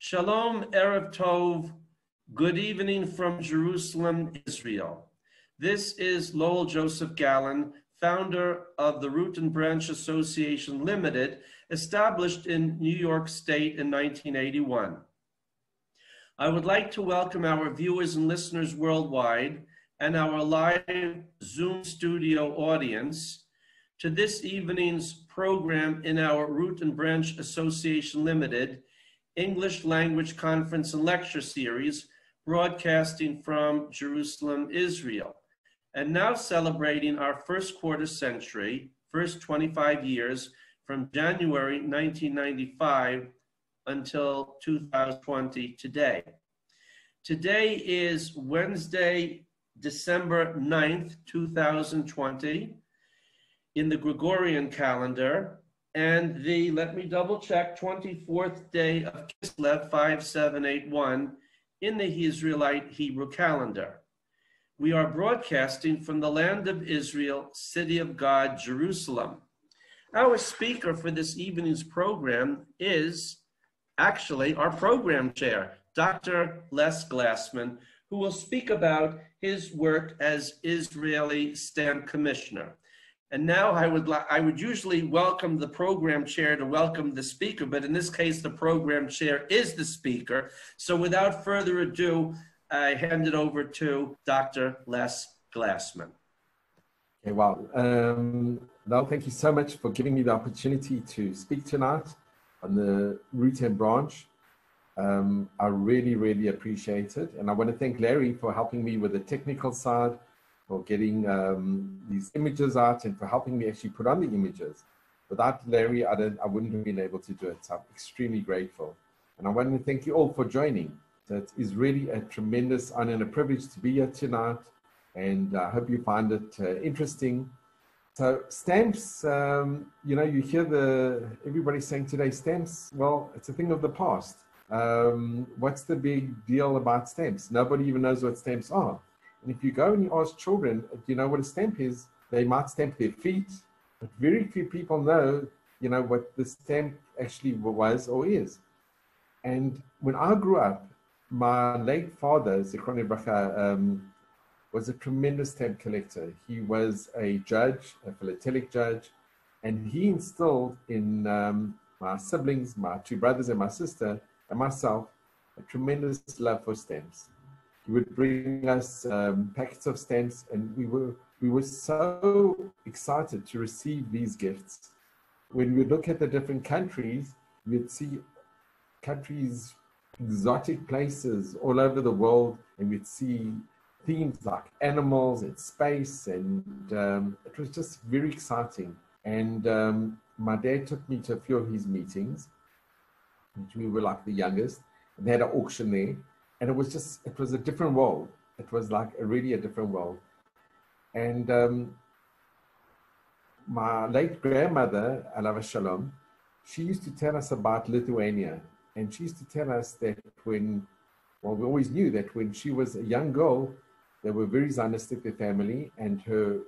Shalom, Erev Tov. Good evening from Jerusalem, Israel. This is Lowell Joseph Gallen, founder of the Root and Branch Association Limited, established in New York State in 1981. I would like to welcome our viewers and listeners worldwide and our live Zoom studio audience to this evening's program in our Root and Branch Association Limited English Language Conference and Lecture Series, broadcasting from Jerusalem, Israel. And now celebrating our first quarter century, first 25 years from January 1995 until 2020 today. Today is Wednesday, December 9th, 2020 in the Gregorian calendar and the, let me double check, 24th day of Kislev 5781 in the Israelite Hebrew calendar. We are broadcasting from the land of Israel, city of God, Jerusalem. Our speaker for this evening's program is actually our program chair, Dr. Les Glassman, who will speak about his work as Israeli Stamp Commissioner. And now I would I would usually welcome the program chair to welcome the speaker, but in this case, the program chair is the speaker. So without further ado, I hand it over to Dr. Les Glassman. Okay, well, um, well, thank you so much for giving me the opportunity to speak tonight on the root and branch. Um, I really, really appreciate it. And I want to thank Larry for helping me with the technical side for getting um, these images out and for helping me actually put on the images. Without Larry, I, I wouldn't have been able to do it. So I'm extremely grateful. And I want to thank you all for joining. It is really a tremendous honor and a privilege to be here tonight. And I hope you find it uh, interesting. So stamps, um, you know, you hear the everybody saying today stamps. Well, it's a thing of the past. Um, what's the big deal about stamps? Nobody even knows what stamps are. And if you go and you ask children, do you know what a stamp is? They might stamp their feet, but very few people know, you know, what the stamp actually was or is. And when I grew up, my late father, Zichrono Livracha, um, was a tremendous stamp collector. He was a judge, a philatelic judge, and he instilled in um, my siblings, my two brothers and my sister, and myself, a tremendous love for stamps. He would bring us um, packets of stamps, and we were we were so excited to receive these gifts. When we look at the different countries, we'd see countries, exotic places all over the world, and we'd see themes like animals and space, and um, it was just very exciting. And um, my dad took me to a few of his meetings, which we were like the youngest, and they had an auction there and it was just it was a different world. It was like a really a different world. And um, my late grandmother alava shalom she used to tell us about lithuania. And she used to tell us that when well we always knew that when she was a young girl they were very zionistic their family and her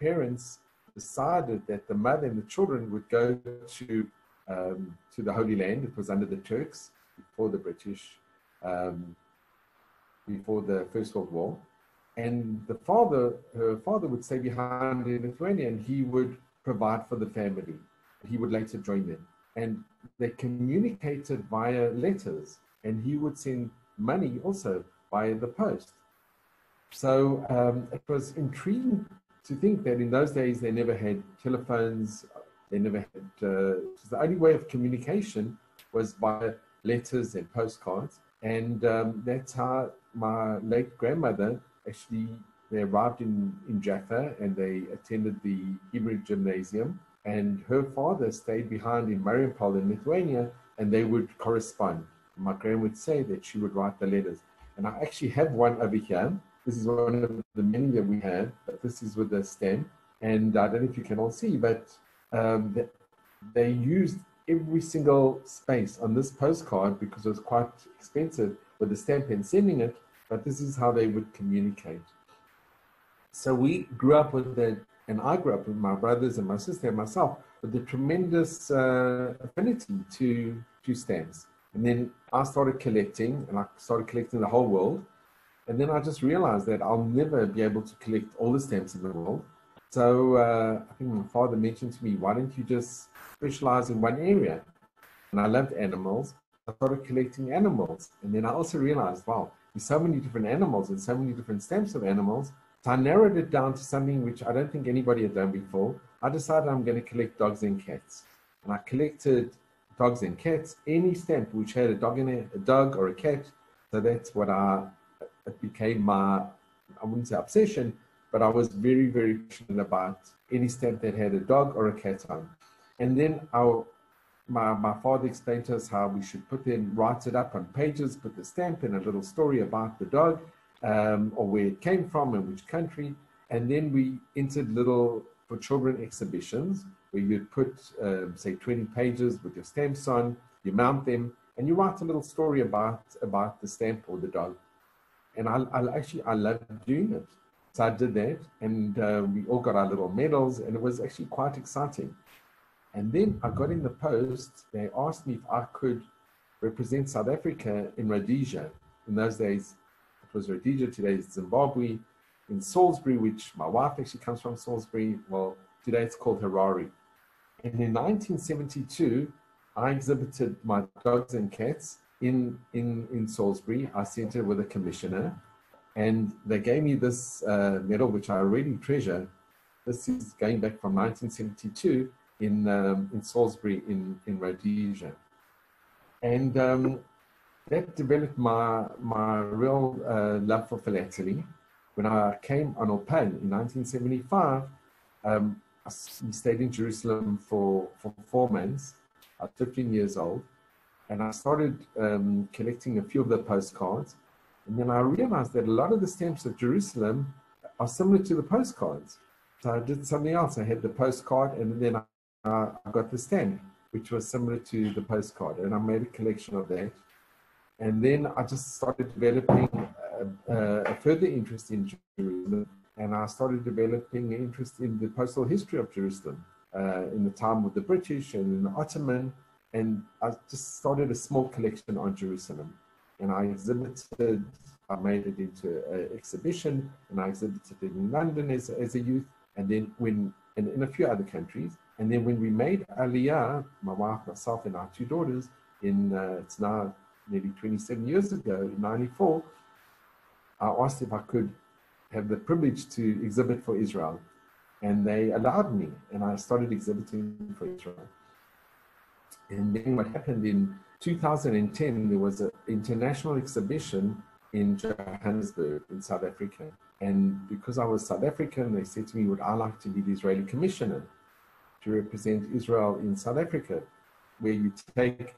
parents decided that the mother and the children would go to um, to the Holy Land. It was under the Turks before the British um, before the First World War. And the father, her father would stay behind in Lithuania and he would provide for the family. He would later join them. And they communicated via letters and he would send money also via the post. So um, it was intriguing to think that in those days they never had telephones, they never had, uh, the only way of communication was by letters and postcards. And um, that's how my late grandmother actually they arrived in, in Jaffa and they attended the Hebrew gymnasium. And her father stayed behind in Mariupol in Lithuania and they would correspond. My grand would say that she would write the letters. And I actually have one over here. This is one of the many that we have, but this is with the stem. And I don't know if you can all see, but um, they used every single space on this postcard because it was quite expensive with the stamp and sending it, but this is how they would communicate. So we grew up with that, and I grew up with my brothers and my sister and myself with a tremendous uh, affinity to, to stamps. And then I started collecting, and I started collecting the whole world. And then I just realized that I'll never be able to collect all the stamps in the world. So uh, I think my father mentioned to me, why don't you just specialize in one area? And I loved animals. I started collecting animals. And then I also realized, wow, there's so many different animals and so many different stamps of animals. So I narrowed it down to something which I don't think anybody had done before. I decided I'm going to collect dogs and cats. And I collected dogs and cats, any stamp which had a dog in it, a dog or a cat. So that's what I, it became my, I wouldn't say obsession, but I was very, very passionate about any stamp that had a dog or a cat on. And then our, my, my father explained to us how we should put in, write it up on pages, put the stamp in a little story about the dog um, or where it came from and which country. And then we entered little for children exhibitions where you'd put, um, say, 20 pages with your stamps on, you mount them, and you write a little story about, about the stamp or the dog. And I, I actually, I loved doing it. So I did that, and uh, we all got our little medals, and it was actually quite exciting. And then I got in the post, they asked me if I could represent South Africa in Rhodesia. In those days, it was Rhodesia, today it's Zimbabwe. In Salisbury, which my wife actually comes from Salisbury, well, today it's called Harare. And in 1972, I exhibited my dogs and cats in, in, in Salisbury. I sent it with a commissioner, and they gave me this uh, medal, which I really treasure. This is going back from 1972 in, um, in Salisbury in, in Rhodesia. And um, that developed my, my real uh, love for philately. When I came on Ulpan in 1975, um, I stayed in Jerusalem for, for four months. I was 15 years old. And I started um, collecting a few of the postcards. And then I realized that a lot of the stamps of Jerusalem are similar to the postcards. So I did something else. I had the postcard and then I, uh, I got the stamp, which was similar to the postcard. And I made a collection of that. And then I just started developing a, a further interest in Jerusalem and I started developing an interest in the postal history of Jerusalem uh, in the time of the British and the Ottoman. And I just started a small collection on Jerusalem. And I exhibited, I made it into an exhibition, and I exhibited it in London as, as a youth, and then when, and in a few other countries. And then when we made Aliyah, my wife, myself, and our two daughters, in uh, it's now nearly 27 years ago, in 94, I asked if I could have the privilege to exhibit for Israel. And they allowed me, and I started exhibiting for Israel. And then what happened in 2010, there was an international exhibition in Johannesburg in South Africa. And because I was South African, they said to me, Would I like to be the Israeli commissioner to represent Israel in South Africa? Where you take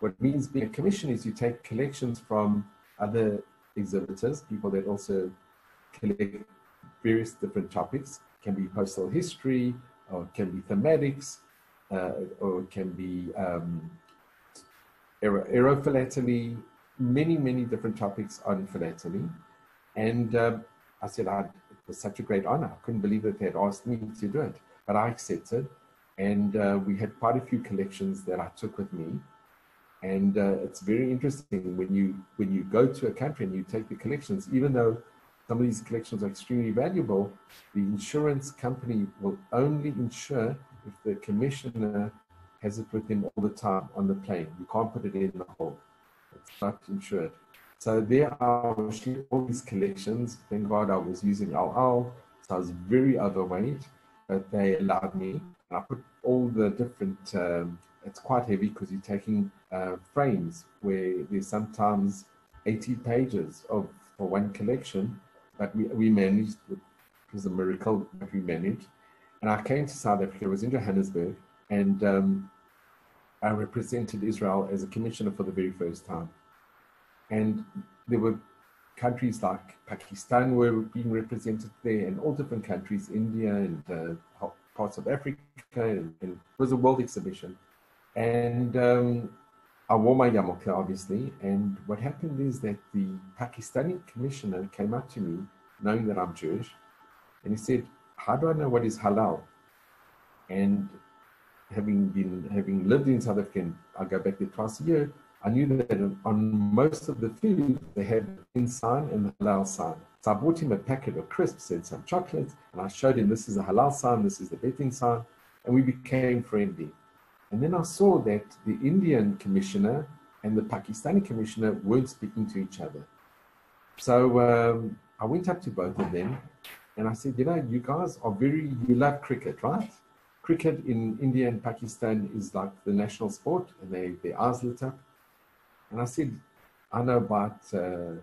what means being a commission is you take collections from other exhibitors, people that also collect various different topics. It can be postal history, or can be thematics, uh, or can be um, aerophilately, many, many different topics on philately. And uh, I said, I, it was such a great honor. I couldn't believe that they had asked me to do it, but I accepted. And uh, we had quite a few collections that I took with me. And uh, it's very interesting when you when you go to a country and you take the collections, even though some of these collections are extremely valuable, the insurance company will only insure if the commissioner has it with him all the time on the plane. You can't put it in the hole. It's not insured. So there are all these collections. Thank God I was using El Al, so I was very overweight, but they allowed me. I put all the different, um, it's quite heavy because you're taking uh, frames where there's sometimes 80 pages of for one collection but we, we managed, it was a miracle that we managed. And I came to South Africa, I was in Johannesburg, and um, I represented Israel as a commissioner for the very first time. And there were countries like Pakistan were being represented there, and all different countries, India and uh, parts of Africa, and, it was a world exhibition. And um, I wore my yarmulke, obviously, and what happened is that the Pakistani commissioner came up to me, knowing that I'm Jewish, and he said, "How do I know what is halal?" And having been having lived in South Africa, I go back there twice a year. I knew that on most of the food, they had the sign and the halal sign. So I bought him a packet of crisps and some chocolates, and I showed him this is a halal sign, this is the Beth Din sign, and we became friendly. And then I saw that the Indian commissioner and the Pakistani commissioner weren't speaking to each other. So um, I went up to both of them and I said, you know, you guys are very, you love cricket, right? Cricket in India and Pakistan is like the national sport, and they, their eyes lit up. And I said, I know about uh,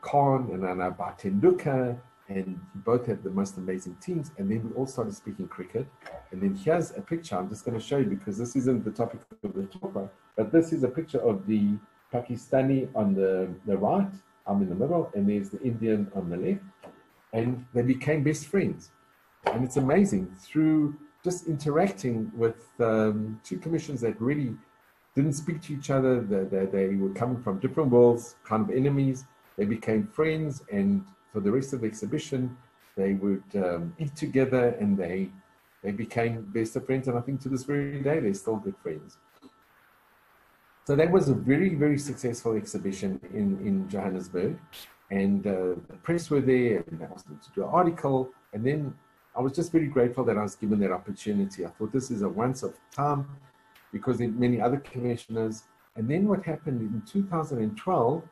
Khan and I know about Tendulkar, and both had the most amazing teams. And then we all started speaking cricket. And then here's a picture I'm just going to show you because this isn't the topic of the talk, but this is a picture of the Pakistani on the, the right, I'm in the middle, and there's the Indian on the left. And they became best friends. And it's amazing through just interacting with um, two commissions that really didn't speak to each other. They, they, they, were coming from different worlds, kind of enemies. They became friends, and for the rest of the exhibition, they would um, eat together and they they became best of friends. And I think to this very day, they're still good friends. So that was a very, very successful exhibition in, in Johannesburg. And uh, the press were there and asked them to do an article. And then I was just very grateful that I was given that opportunity. I thought this is a once of time because many other commissioners. And then what happened in 2012,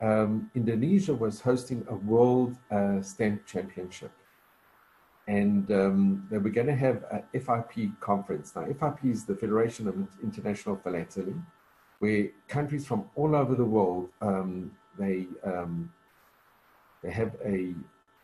um, Indonesia was hosting a world uh, stamp championship. And um, they were going to have a FIP conference. Now, FIP is the Federation of International Philately, where countries from all over the world, um, they, um, they have a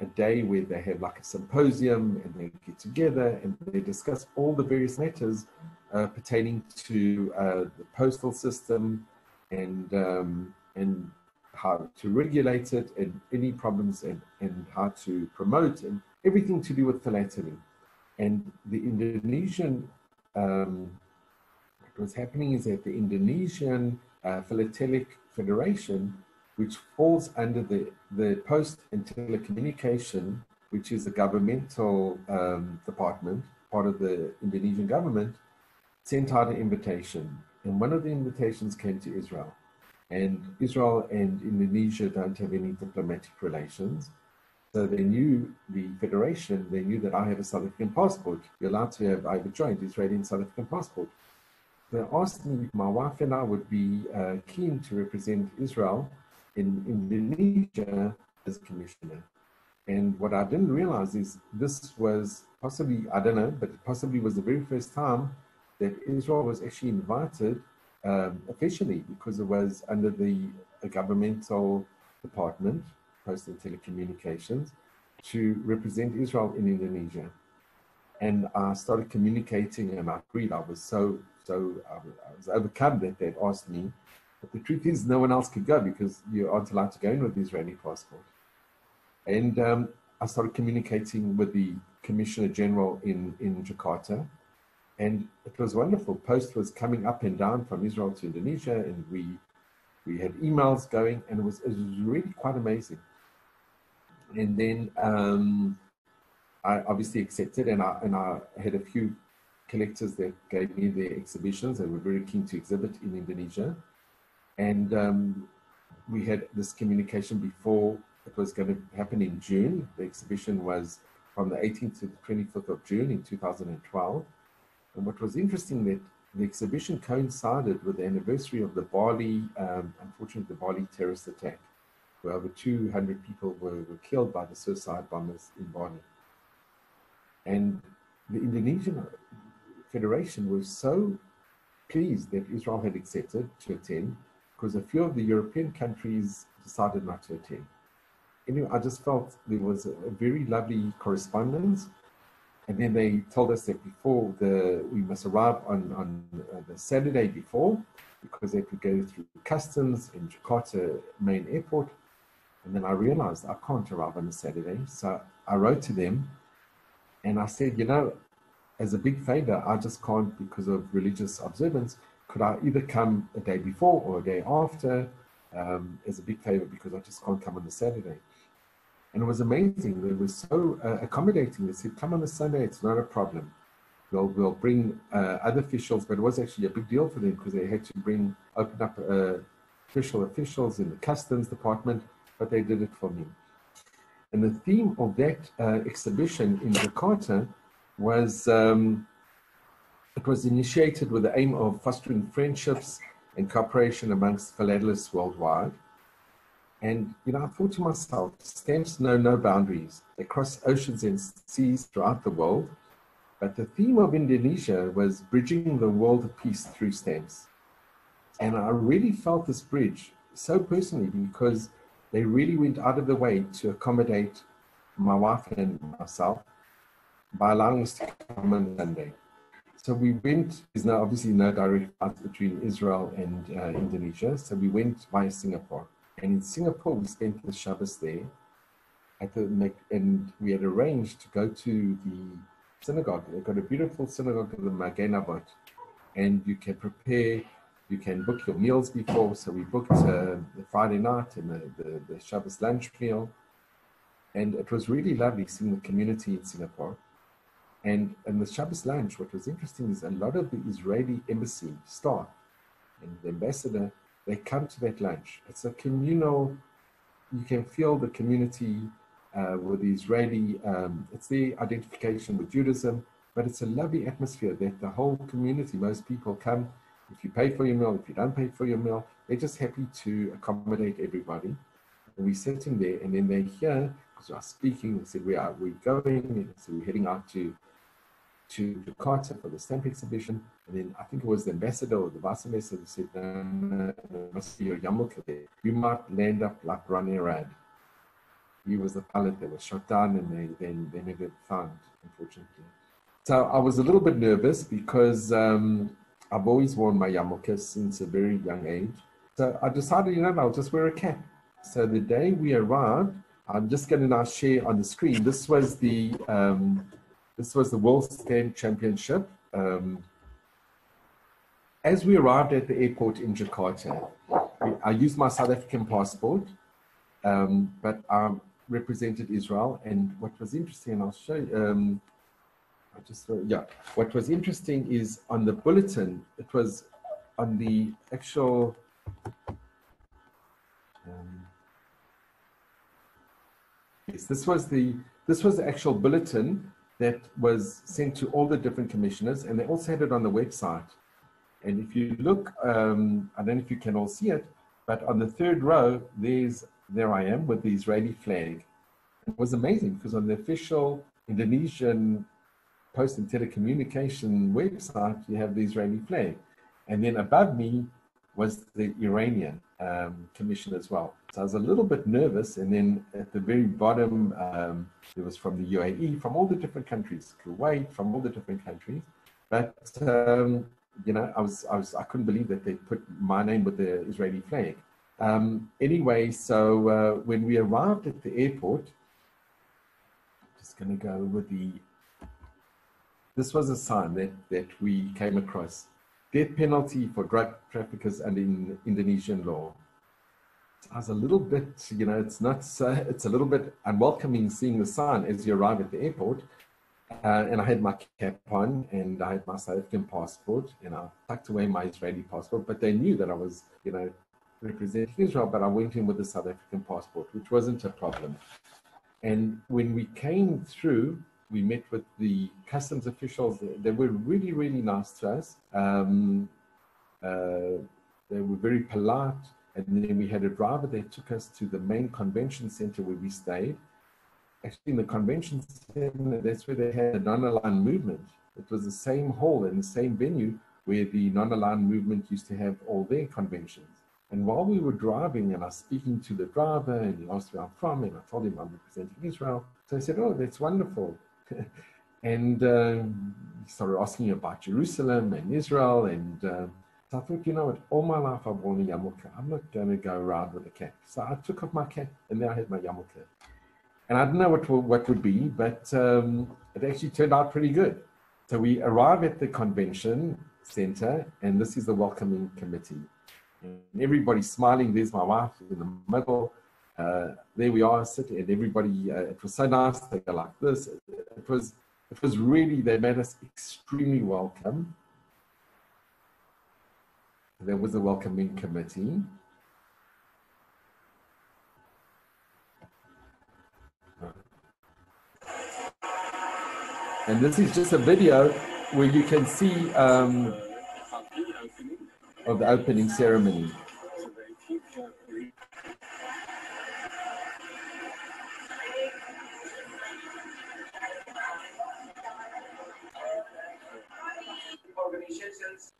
a day where they have like a symposium and they get together and they discuss all the various matters uh, pertaining to uh, the postal system and um, and how to regulate it and any problems and, and how to promote and everything to do with philately. And the Indonesian, um, what was happening is that the Indonesian uh, Philatelic Federation which falls under the, the Post and Telecommunication, which is a governmental um, department, part of the Indonesian government, sent out an invitation. And one of the invitations came to Israel. And Israel and Indonesia don't have any diplomatic relations. So they knew the federation, they knew that I have a South African passport. You're allowed to have either joint Israeli and South African passport. They asked me if my wife and I would be uh, keen to represent Israel in Indonesia as commissioner. And what I didn't realize is this was possibly, I don't know, but it possibly was the very first time that Israel was actually invited um, officially because it was under the governmental department, Post and Telecommunications, to represent Israel in Indonesia. And I started communicating and I agreed. I was so, so, I was overcome that they'd asked me but the truth is, no one else could go because you aren't allowed to go in with the Israeli passport. And um, I started communicating with the Commissioner General in, in Jakarta. And it was wonderful. Post was coming up and down from Israel to Indonesia, and we we had emails going, and it was, it was really quite amazing. And then um, I obviously accepted, and I and I had a few collectors that gave me their exhibitions. They were very keen to exhibit in Indonesia. And um, we had this communication before it was going to happen in June. The exhibition was from the 18th to the 25th of June in 2012. And what was interesting that the exhibition coincided with the anniversary of the Bali, um, unfortunately, the Bali terrorist attack, where over 200 people were, were killed by the suicide bombers in Bali. And the Indonesian Federation was so pleased that Israel had accepted to attend because a few of the European countries decided not to attend. Anyway, I just felt there was a very lovely correspondence. And then they told us that before the we must arrive on, on uh, the Saturday before because they could go through customs in Jakarta main airport. And then I realized I can't arrive on a Saturday. So I wrote to them and I said, you know, as a big favor, I just can't because of religious observance could I either come a day before or a day after um, as a big favor because I just can't come on the Saturday. And it was amazing. They were so uh, accommodating. They said, come on a Sunday, it's not a problem. We'll, we'll bring uh, other officials, but it was actually a big deal for them because they had to bring, open up uh, official officials in the customs department, but they did it for me. And the theme of that uh, exhibition in Jakarta was um, it was initiated with the aim of fostering friendships and cooperation amongst philatelists worldwide. And you know, I thought to myself, stamps know no boundaries. They cross oceans and seas throughout the world. But the theme of Indonesia was bridging the world of peace through stamps. And I really felt this bridge so personally because they really went out of the way to accommodate my wife and myself by allowing us to come on Sunday. So we went, there's now obviously no direct flight between Israel and uh, Indonesia. So we went via Singapore. And in Singapore, we spent the Shabbos there. At the, and we had arranged to go to the synagogue. They've got a beautiful synagogue in the Magen Avraham. And you can prepare you can book your meals before. So we booked uh, the Friday night and the, the, the Shabbos lunch meal. And it was really lovely seeing the community in Singapore. And, and the Shabbos lunch, what was interesting is a lot of the Israeli embassy staff and the ambassador, they come to that lunch. It's a communal, you can feel the community uh, with the Israeli, um, it's their identification with Judaism, but it's a lovely atmosphere that the whole community, most people come if you pay for your meal, if you don't pay for your meal, they're just happy to accommodate everybody. And we're sitting there, and then they hear, because we are speaking, they said, Where are we going? And so we're heading out to to Jakarta for the stamp exhibition. And then I think it was the ambassador or the vice ambassador said, no, no, must be your yarmulke there. You might land up like Ron Arad. He was the pilot that was shot down and they, they, they never found, unfortunately. So I was a little bit nervous because um, I've always worn my yarmulke since a very young age. So I decided, you know, I'll just wear a cap. So the day we arrived, I'm just going to now share on the screen. This was the um, this was the World Stamp Championship. Um, as we arrived at the airport in Jakarta, I used my South African passport, um, but I represented Israel. And what was interesting, and I'll show you, um, I just yeah. What was interesting is on the bulletin, it was on the actual. Um, yes, this was the this was the actual bulletin that was sent to all the different commissioners, and they also had it on the website. And if you look, um, I don't know if you can all see it, but on the third row, there's there I am with the Israeli flag. It was amazing because on the official Indonesian Post and Telecommunication website, you have the Israeli flag. And then above me was the Iranian um, commission as well. So I was a little bit nervous. And then at the very bottom, um, it was from the UAE, from all the different countries, Kuwait, from all the different countries. But, um, you know, I was, I was, I couldn't believe that they put my name with the Israeli flag. Um, anyway, so uh, when we arrived at the airport, I'm just going to go with the this was a sign that, that we came across. Death penalty for drug traffickers under in Indonesian law. I was a little bit, you know, it's not, so, it's a little bit unwelcoming seeing the sign as you arrive at the airport. Uh, and I had my cap on and I had my South African passport and I tucked away my Israeli passport, but they knew that I was, you know, representing Israel, but I went in with the South African passport, which wasn't a problem. And when we came through, we met with the customs officials. They were really, really nice to us. Um, uh, they were very polite. And then we had a driver that took us to the main convention center where we stayed. Actually, in the convention center, that's where they had a non-aligned movement. It was the same hall and the same venue where the non-aligned movement used to have all their conventions. And while we were driving, and I was speaking to the driver, and he asked where I'm from, and I told him I'm representing Israel. So I said, "Oh, that's wonderful." and he started asking about Jerusalem and Israel. And uh, so I thought, you know what, all my life I've worn a yarmulke. I'm not going to go around with a cap. So I took off my cap and there I had my yarmulke. And I didn't know what, what would be, but um, it actually turned out pretty good. So we arrive at the convention center, and this is the welcoming committee. And everybody's smiling. There's my wife in the middle. Uh, there we are sitting, and everybody, uh, it was so nice. They go like this. It was, it was really, they made us extremely welcome. There was a welcoming committee. And this is just a video where you can see um, of the opening ceremony.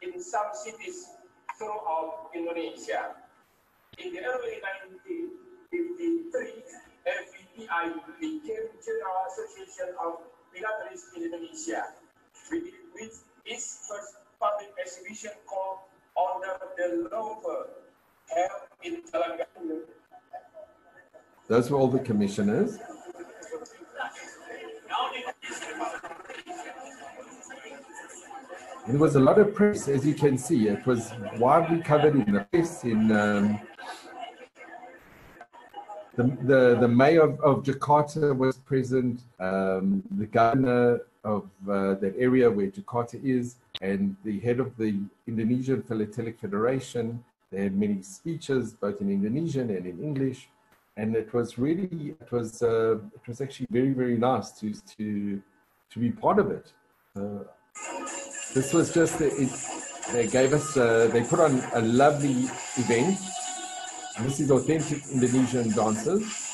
In some cities throughout Indonesia. In the early 1953, FVPI became General Association of Philatelists in Indonesia, with its first public exhibition called Under the Louvre, held in Jalan Those were all the commissioners. There was a lot of press, as you can see. It was widely covered in the press. In um, the, the the mayor of, of Jakarta was present. Um, the governor of uh, that area where Jakarta is, and the head of the Indonesian Philatelic Federation. They had many speeches, both in Indonesian and in English, and it was really it was uh, it was actually very very nice to to to be part of it. Uh, this was just, it, they gave us, uh, they put on a lovely event. This is authentic Indonesian dancers.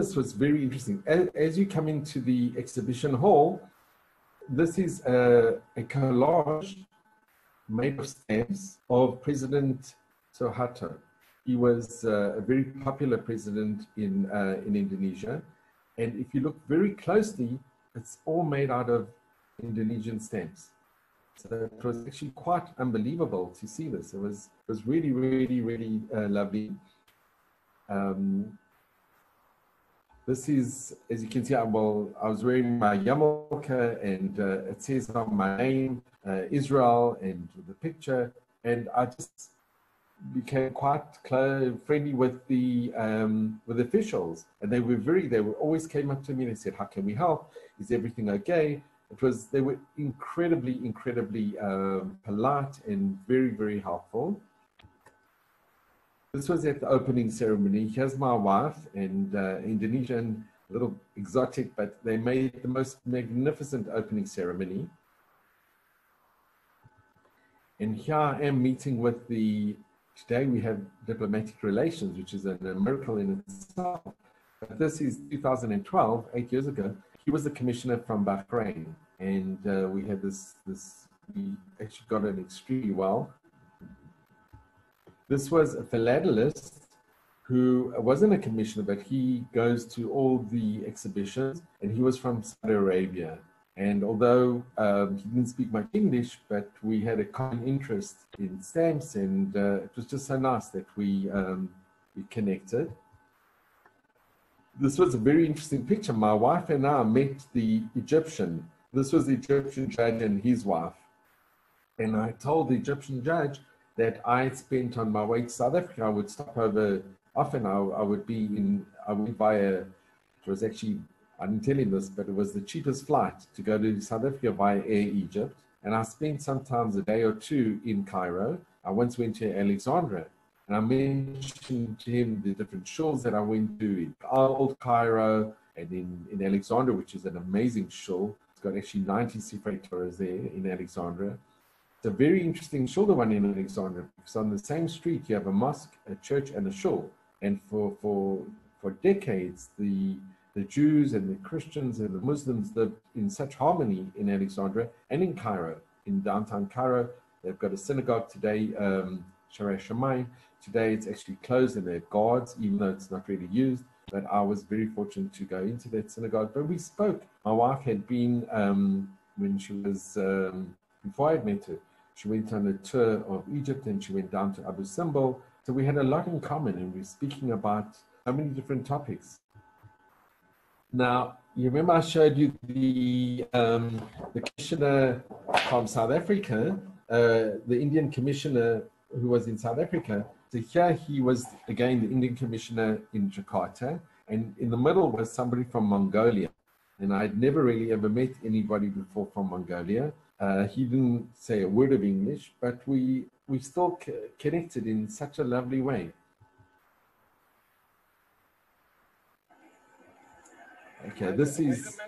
This was very interesting. As, you come into the exhibition hall, this is a, a collage made of stamps of President Suharto. He was uh, a very popular president in, uh, in Indonesia. And if you look very closely, it's all made out of Indonesian stamps. So it was actually quite unbelievable to see this. It was, it was really, really, really uh, lovely. Um, this is, as you can see, I, well, I was wearing my yarmulke and uh, it says on my name, uh, Israel, and the picture. And I just became quite friendly with the um, with officials, and they were very. They were always came up to me and they said, "How can we help? Is everything okay?" It was. They were incredibly, incredibly um, polite and very, very helpful. This was at the opening ceremony. Here's my wife and uh, Indonesian, a little exotic, but they made the most magnificent opening ceremony. And here I am meeting with the, today we have diplomatic relations, which is a miracle in itself. But this is 2012, eight years ago. He was the commissioner from Bahrain. And uh, we had this, this, we actually got on extremely well. This was a philatelist who wasn't a commissioner, but he goes to all the exhibitions, and he was from Saudi Arabia. And although um, he didn't speak much English, but we had a common interest in stamps, and uh, it was just so nice that we, um, we connected. This was a very interesting picture. My wife and I met the Egyptian. This was the Egyptian judge and his wife. And I told the Egyptian judge, that I spent on my way to South Africa. I would stop over often. I, I would be in, I went via, it was actually, I didn't tell him this, but it was the cheapest flight to go to South Africa via Air Egypt. And I spent sometimes a day or two in Cairo. I once went to Alexandria and I mentioned to him the different shuls that I went to in Old Cairo and in, in Alexandria, which is an amazing shul. It's got actually 90 Sifrei Torahs there in Alexandria. It's a very interesting shul, one in Alexandria, because on the same street you have a mosque, a church, and a shul. And for for for decades, the the Jews and the Christians and the Muslims lived in such harmony in Alexandria and in Cairo, in downtown Cairo. They've got a synagogue today, um, Shamayim. Today it's actually closed and they have guards, even though it's not really used. But I was very fortunate to go into that synagogue. But we spoke. My wife had been, um, when she was, um, before I met her, She went on a tour of Egypt and she went down to Abu Simbel. So we had a lot in common and we were speaking about so many different topics. Now, you remember I showed you the, um, the commissioner from South Africa, uh, the Indian commissioner who was in South Africa. So here he was, again, the Indian commissioner in Jakarta. And in the middle was somebody from Mongolia. And I'd never really ever met anybody before from Mongolia. Uh, he didn't say a word of English, but we, we still connected in such a lovely way. Okay, this is.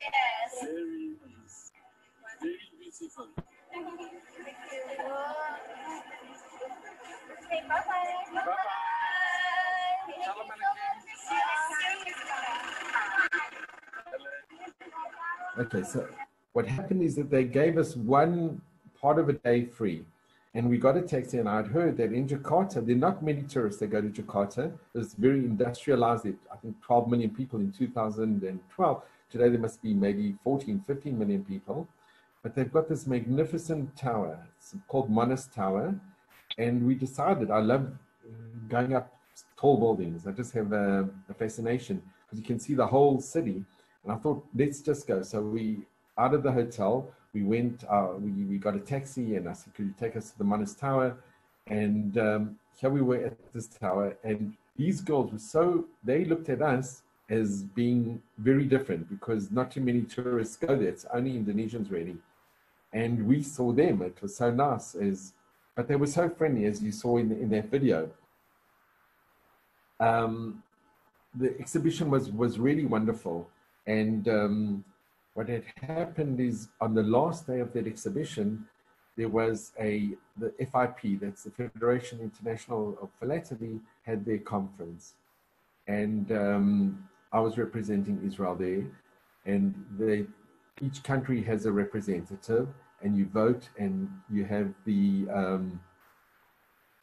Yes. Very nice. Very beautiful. Okay, bye-bye. Bye-bye. Okay, so what happened is that they gave us one part of a day free. And we got a taxi, and I'd heard that in Jakarta, there are not many tourists that go to Jakarta. It's very industrialized. I think 12 million people in 2012. Today, there must be maybe 14, 15 million people. But they've got this magnificent tower. It's called Monas Tower. And we decided, I love going up tall buildings. I just have a, a fascination because you can see the whole city. And I thought, let's just go. So we, out of the hotel, we went, uh, we, we got a taxi and I said, could you take us to the Monas Tower? And um, here we were at this tower and these girls were so, they looked at us as being very different because not too many tourists go there. It's only Indonesians really. And we saw them. It was so nice as, but they were so friendly as you saw in, the, in that video. Um, the exhibition was, was really wonderful. And um, what had happened is on the last day of that exhibition, there was a, the FIP, that's the Federation International of Philately, had their conference. And um, I was representing Israel there. And they, each country has a representative and you vote and you have the, um,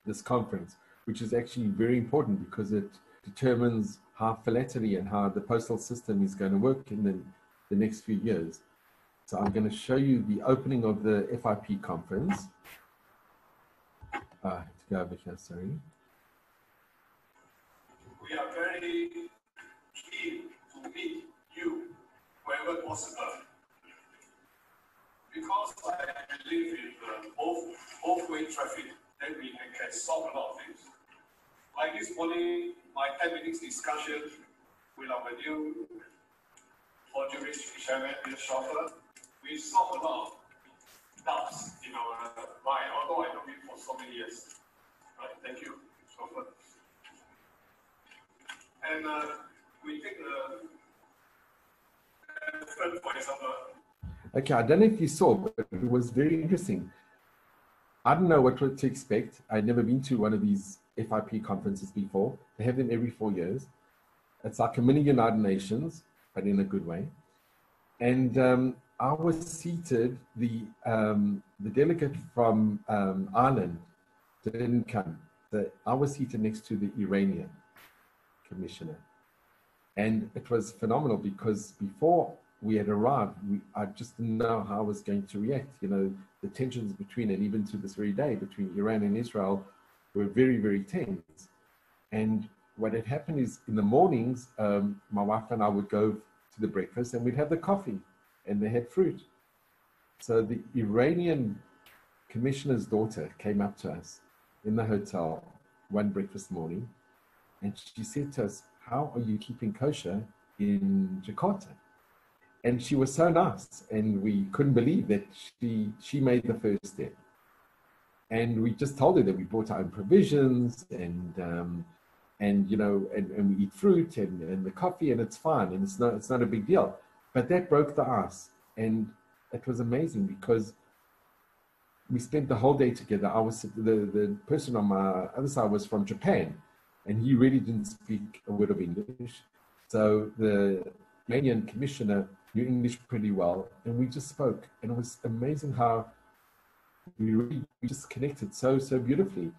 this conference, which is actually very important because it determines how philately and how the postal system is going to work in the the next few years. So I'm going to show you the opening of the FIP conference. Uh, to go over here, sorry. We are very keen to meet you wherever possible. Because I believe in the both, both way traffic, then we can solve a lot of things. Like this morning, my 10 minutes discussion with our new Portuguese fishermen in Shopper, we solve a lot of doubts in our mind, although I know it for so many years. Right, thank you, Shopper. And uh, we take the third, for example. Okay, I don't know if you saw, but it was very interesting. I don't know what to expect. I'd never been to one of these FIP conferences before. They have them every four years. It's like a mini United Nations, but in a good way. And um, I was seated, the, um, the delegate from um, Ireland didn't come. The, I was seated next to the Iranian commissioner. And it was phenomenal because before we had arrived, we, I just didn't know how I was going to react. You know, the tensions between, and even to this very day, between Iran and Israel were very, very tense. And what had happened is in the mornings, um, my wife and I would go to the breakfast and we'd have the coffee and they had fruit. So the Iranian commissioner's daughter came up to us in the hotel one breakfast morning and she said to us, How are you keeping kosher in Jakarta? And she was so nice and we couldn't believe that she, she made the first step. And we just told her that we brought our own provisions and um, and you know, and, and we eat fruit and, and the coffee and it's fine and it's not it's not a big deal. But that broke the ice and it was amazing because we spent the whole day together. I was the, the person on my other side was from Japan and he really didn't speak a word of English. So the Romanian commissioner knew English pretty well and we just spoke and it was amazing how we really just connected so so beautifully.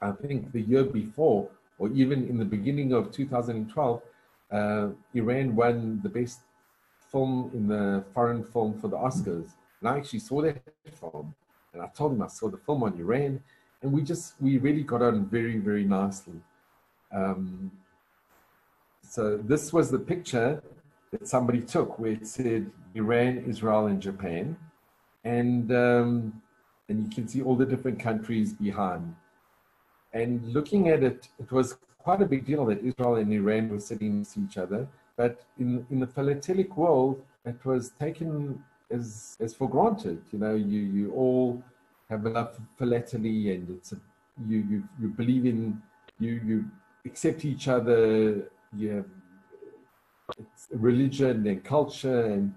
I think the year before or even in the beginning of 2012, uh, Iran won the best film in the foreign film for the Oscars. And I actually saw that film. And I told him I saw the film on Iran. And we just, we really got on very, very nicely. Um, so this was the picture that somebody took where it said Iran, Israel, and Japan. And, um, and you can see all the different countries behind. And looking at it, it was quite a big deal that Israel and Iran were sitting next to each other. But in, in the philatelic world, it was taken as, as for granted. You know, you, you all have enough philately and it's a, you, you, you believe in, you, you accept each other, you have religion and culture and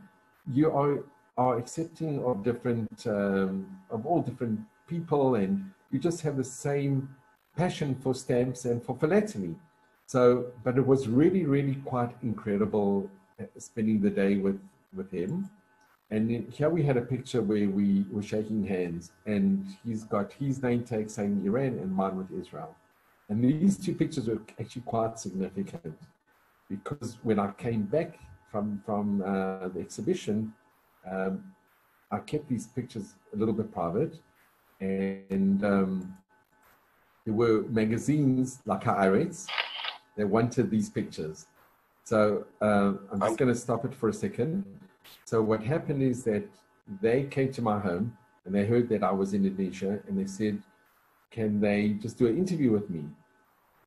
you are, are accepting of different, um, of all different people and you just have the same passion for stamps and for philately. So, but it was really, really quite incredible uh, spending the day with, with him. And here we had a picture where we were shaking hands, and he's got his name tag saying Iran and mine with Israel. And these two pictures were actually quite significant because when I came back from, from uh, the exhibition, um, I kept these pictures a little bit private. And um, there were magazines like Haaretz they wanted these pictures. So uh, I'm just going to stop it for a second. So what happened is that they came to my home and they heard that I was in Indonesia and they said, can they just do an interview with me?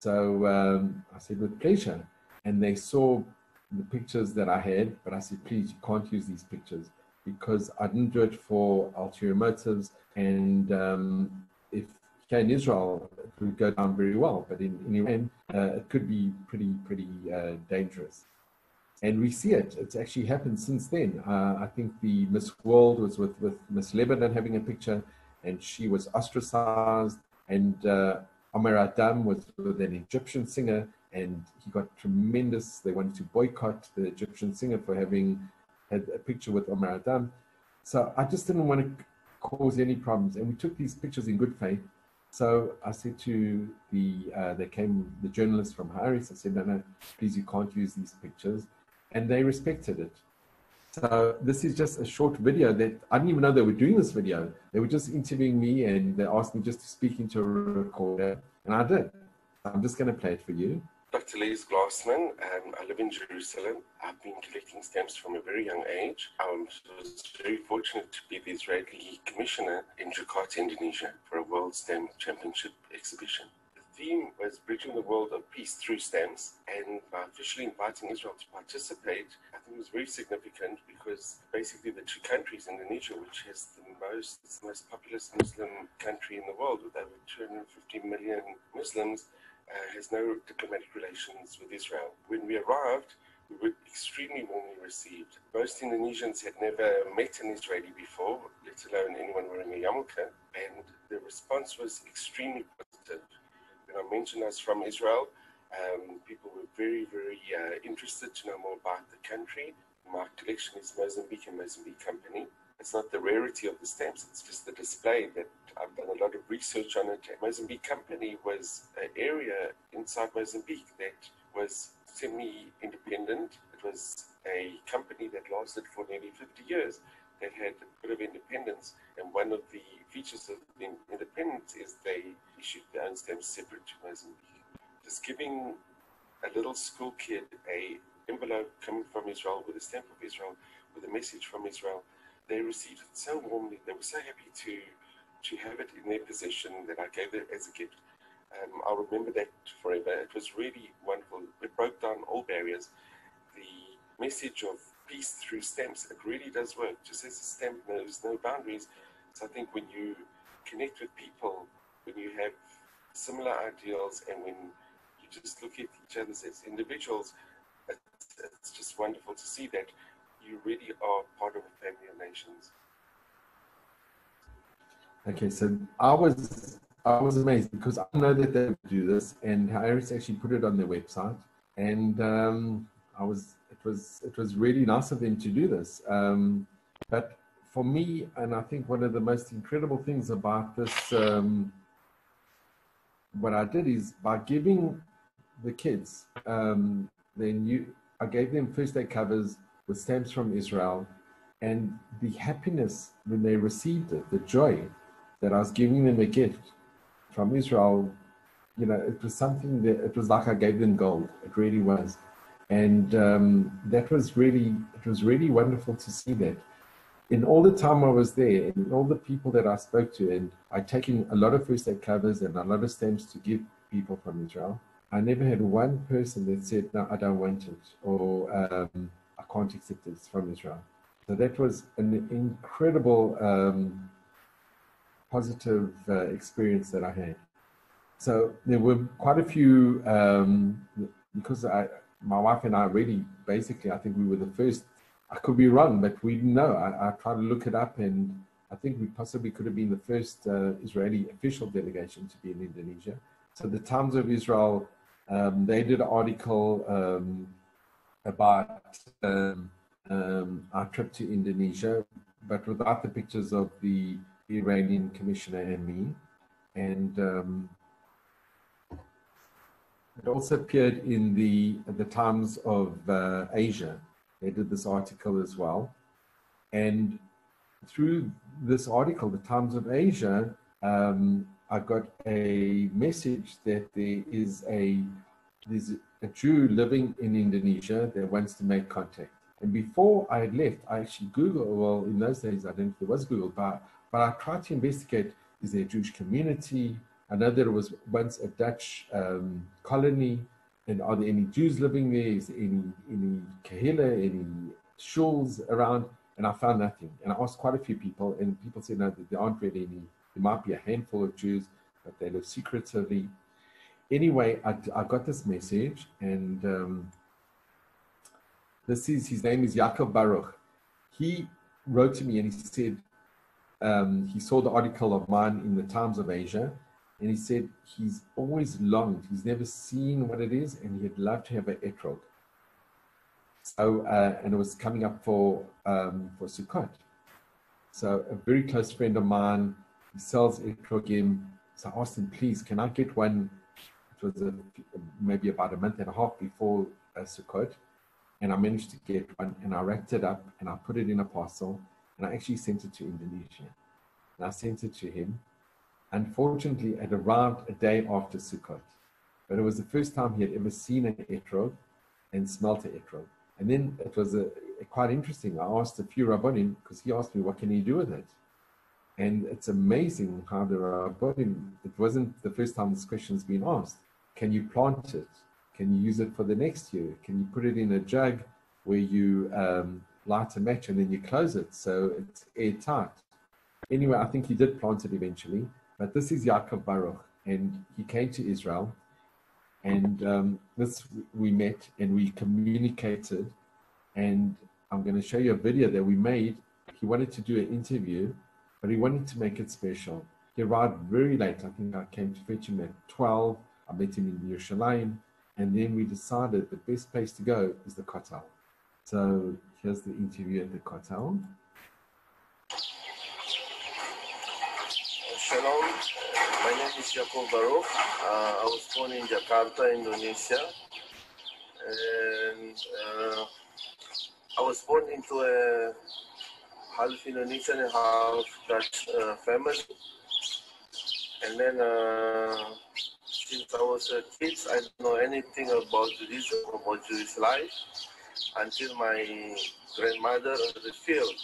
So um, I said, with pleasure. And they saw the pictures that I had, but I said, please, you can't use these pictures because I didn't do it for ulterior motives. And um, in Israel, it would go down very well, but in, in Iran, uh, it could be pretty, pretty uh, dangerous. And we see it. It's actually happened since then. Uh, I think the Miss World was with, with Miss Lebanon having a picture, and she was ostracized. And uh, Omer Adam was with an Egyptian singer, and he got tremendous. They wanted to boycott the Egyptian singer for having had a picture with Omer Adam. So I just didn't want to cause any problems. And we took these pictures in good faith. So I said to the, uh, they came, the journalists from Haaretz, I said, no, no, please, you can't use these pictures. And they respected it. So this is just a short video that I didn't even know they were doing this video. They were just interviewing me and they asked me just to speak into a recorder. And I did. I'm just going to play it for you. Dr. Les Glassman. Um, I live in Jerusalem. I've been collecting stamps from a very young age. I was very fortunate to be the Israeli commissioner in Jakarta, Indonesia, for a World Stamp Championship exhibition. The theme was Bridging the World of Peace Through Stamps, and by officially inviting Israel to participate, I think was very significant because basically the two countries, Indonesia, which has the most, the most populous Muslim country in the world with over 250 million Muslims, uh, has no diplomatic relations with Israel. When we arrived, extremely warmly received. Most Indonesians had never met an Israeli before, let alone anyone wearing a yarmulke, and the response was extremely positive. When I mentioned I was from Israel, um, people were very, very uh, interested to know more about the country. My collection is Mozambique and Mozambique Company. It's not the rarity of the stamps, it's just the display that I've done a lot of research on it. Mozambique Company was an area inside Mozambique that was semi-independent. It was a company that lasted for nearly 50 years that had a bit of independence. And one of the features of independence is they issued their own stamps separate to Mozambique. Just giving a little school kid a envelope coming from Israel with a stamp of Israel, with a message from Israel, they received it so warmly. They were so happy to to have it in their possession that I gave it as a gift. Um, I'll remember that forever. It was really wonderful. It broke down all barriers. The message of peace through stamps, it really does work. Just as a stamp knows no boundaries. So I think when you connect with people, when you have similar ideals, and when you just look at each other as individuals, it's, it's just wonderful to see that you really are part of a family of nations. Okay, so I was I was amazed because I know that they do this, and Haaretz actually put it on their website, and um, I was it was it was really nice of them to do this. Um, but for me, and I think one of the most incredible things about this, um, what I did is by giving the kids, um, then you I gave them first day covers with stamps from Israel and the happiness when they received it, the joy that I was giving them a gift from Israel, you know, it was something that it was like I gave them gold. It really was. And um, that was really, it was really wonderful to see that. In all the time I was there, and all the people that I spoke to, and I'd taken a lot of first day covers and a lot of stamps to give people from Israel. I never had one person that said, no, I don't want it, or um, I can't accept it from Israel. So that was an incredible um, positive uh, experience that I had. So there were quite a few, um, because I, my wife and I really, basically, I think we were the first, I could be wrong, but we know. I, I tried to look it up and I think we possibly could have been the first uh, Israeli official delegation to be in Indonesia. So the Times of Israel, um, they did an article um, about um, um, our trip to Indonesia, but without the pictures of the Iranian commissioner and me. And um, it also appeared in the the Times of uh, Asia. They did this article as well, and through this article, the Times of Asia, um, I got a message that there is a there's a Jew living in Indonesia that wants to make contact. And before I had left, I actually Googled, well, in those days, I didn't there was Google, but, but I tried to investigate, is there a Jewish community? I know there was once a Dutch um, colony, and are there any Jews living there? Is there any, any kahila, any shuls around? And I found nothing. And I asked quite a few people, and people said, no, there aren't really any. There might be a handful of Jews, but they live secretively. Anyway, I, I got this message, and um, this is his name is Yaakov Baruch. He wrote to me and he said um, he saw the article of mine in the Times of Asia, and he said he's always longed, he's never seen what it is, and he'd love to have an etrog. So, uh, and it was coming up for um, for Sukkot. So, a very close friend of mine, he sells etrogim. So, asked him, please, can I get one? It was a, maybe about a month and a half before uh, Sukkot and I managed to get one and I wrapped it up and I put it in a parcel and I actually sent it to Indonesia. And I sent it to him. Unfortunately, it arrived a day after Sukkot, but it was the first time he had ever seen an etrog and smelt an etrog. And then it was a, a quite interesting. I asked a few rabbonim because he asked me, what can you do with it? And it's amazing how the rabbonim, it wasn't the first time this question's been asked. Can you plant it? Can you use it for the next year? Can you put it in a jug where you um, light a match and then you close it so it's airtight? Anyway, I think he did plant it eventually. But this is Yaakov Baruch, and he came to Israel, and um, this we met and we communicated. And I'm going to show you a video that we made. He wanted to do an interview, but he wanted to make it special. He arrived very late. I think I came to fetch him at 12. I met him in Yerushalayim. And then we decided the best place to go is the Kotel. So here's the interview at the Kotel. Shalom, my name is Yaakov Baruch. Uh, I was born in Jakarta, Indonesia. And uh, I was born into a half Indonesian and half Dutch uh, family. And then uh, since I was a kid, I didn't know anything about Judaism, about Jewish life, until my grandmother revealed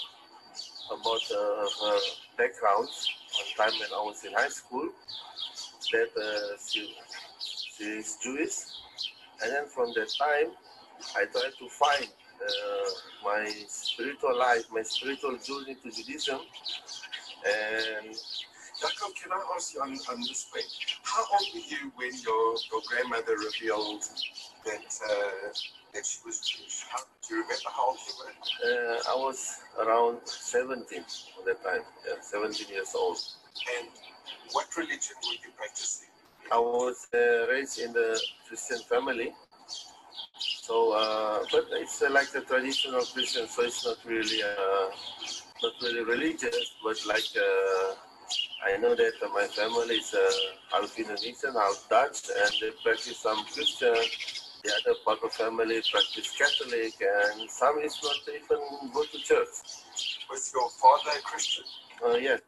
about uh, her background one time when I was in high school, that uh, she, she is Jewish. And then from that time, I tried to find uh, my spiritual life, my spiritual journey to Judaism. And Jacob, can I ask you on, on this point? How old were you when your, your grandmother revealed that uh, that she was Jewish? How, do you remember how old you were? Uh, I was around 17 at that time, yeah, 17 years old. And what religion were you practicing? I was uh, raised in the Christian family. So, uh, but it's uh, like the traditional Christian, so it's not really, uh, not really religious, but like uh, I know that my family is uh, half Indonesian, half Dutch, and they practice some Christian. the other part of family practice Catholic, and some is not even go to church. Was your father a Christian? Uh, yes.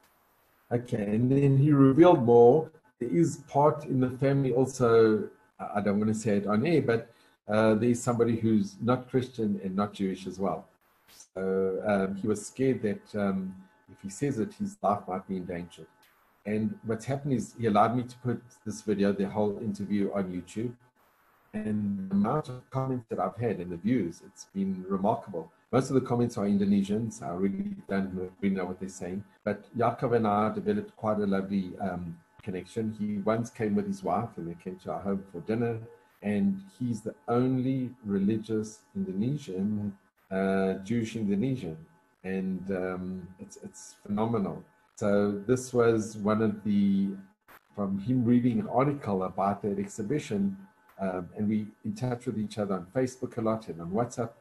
Okay, and then he revealed more. There is part in the family also, I don't want to say it on air, but uh, there's somebody who's not Christian and not Jewish as well. So um, he was scared that um, if he says it, his life might be endangered. And what's happened is he allowed me to put this video, the whole interview on YouTube. And the amount of comments that I've had and the views, it's been remarkable. Most of the comments are Indonesians. I really don't really know what they're saying. But Yaakov and I developed quite a lovely um, connection. He once came with his wife and they came to our home for dinner. And he's the only religious Indonesian, uh, Jewish Indonesian. And um, it's, it's phenomenal. So this was one of the, from him reading an article about that exhibition, um, and we in touch with each other on Facebook a lot and on WhatsApp.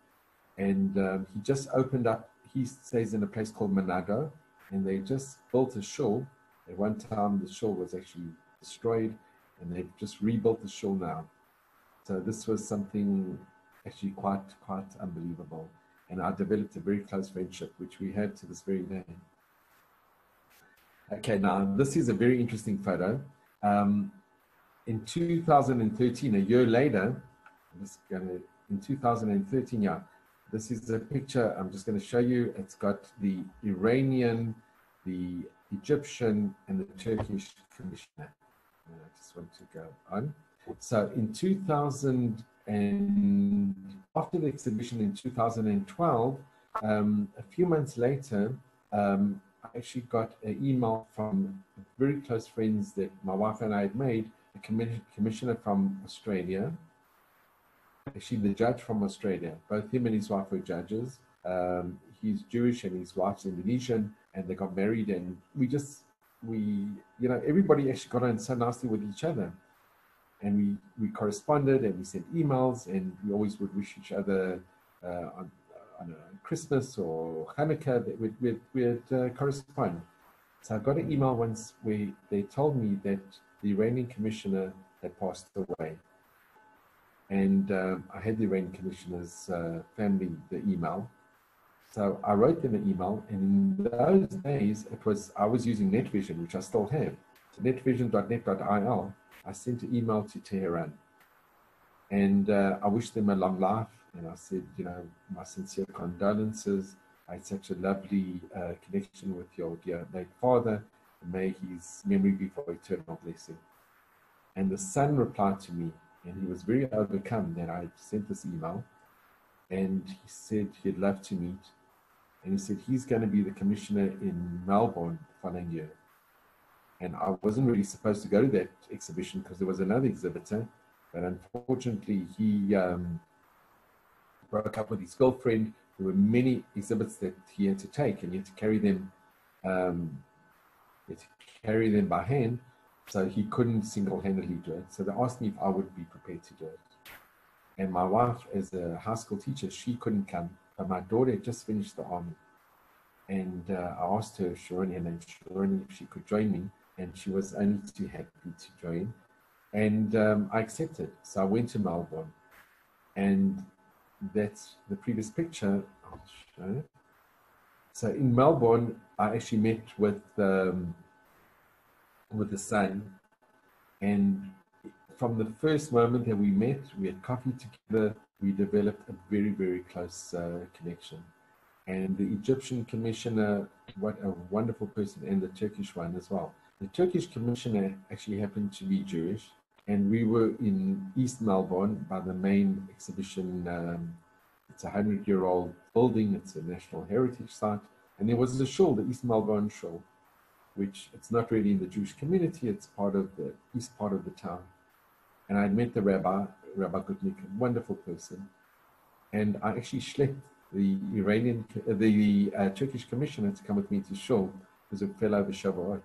And um, he just opened up, he stays in a place called Manado, and they just built a shul. At one time, the shul was actually destroyed, and they've just rebuilt the shul now. So this was something actually quite, quite unbelievable. And I developed a very close friendship, which we had to this very day. Okay, now this is a very interesting photo. Um, in 2013, a year later, I'm just gonna, in 2013, yeah, this is a picture I'm just going to show you. It's got the Iranian, the Egyptian, and the Turkish commissioner. I just want to go on. So in 2000 and after the exhibition in 2012, um, a few months later, um, I actually got an email from very close friends that my wife and I had made, a commissioner from Australia, actually the judge from Australia. Both him and his wife were judges. Um, he's Jewish and his wife's Indonesian, and they got married. And we just, we, you know, everybody actually got on so nicely with each other. And we, we corresponded and we sent emails, and we always would wish each other uh, on on Christmas or Hanukkah, that we'd, we'd, we'd uh, correspond. So I got an email once where they told me that the Iranian commissioner had passed away. And um, I had the Iranian commissioner's uh, family the email. So I wrote them an email, and in those days, it was I was using NetVision, which I still have. So netvision.net.il. I sent an email to Tehran, and uh, I wished them a long life and I said, you know, my sincere condolences. I had such a lovely uh, connection with your dear late father. May his memory be for eternal blessing. And the son replied to me, and he was very overcome that I sent this email. And he said he'd love to meet. And he said he's going to be the commissioner in Melbourne the following year. And I wasn't really supposed to go to that exhibition because there was another exhibitor. But unfortunately, he um, broke up with his girlfriend. There were many exhibits that he had to take, and he had to carry them, um, he had to carry them by hand. So he couldn't single-handedly do it. So they asked me if I would be prepared to do it. And my wife, as a high school teacher, she couldn't come. But my daughter had just finished the army. And uh, I asked her, Sharoni, her name Sharoni, if she could join me. And she was only too happy to join. And um, I accepted. So I went to Melbourne. And that's the previous picture. Show. So in Melbourne, I actually met with um, with the son, and from the first moment that we met, we had coffee together. We developed a very very close uh, connection. And the Egyptian commissioner, what a wonderful person, and the Turkish one as well. The Turkish commissioner actually happened to be Jewish, and we were in East Melbourne by the main exhibition. Um, it's a hundred year old building. It's a national heritage site, and there was a shul, the East Melbourne shul, which it's not really in the Jewish community. It's part of the east part of the town. And I met the rabbi, Rabbi Gutnick, a wonderful person, and I actually schlepped the Iranian, the uh, Turkish commissioner to come with me to shul because it fell over Shavuot.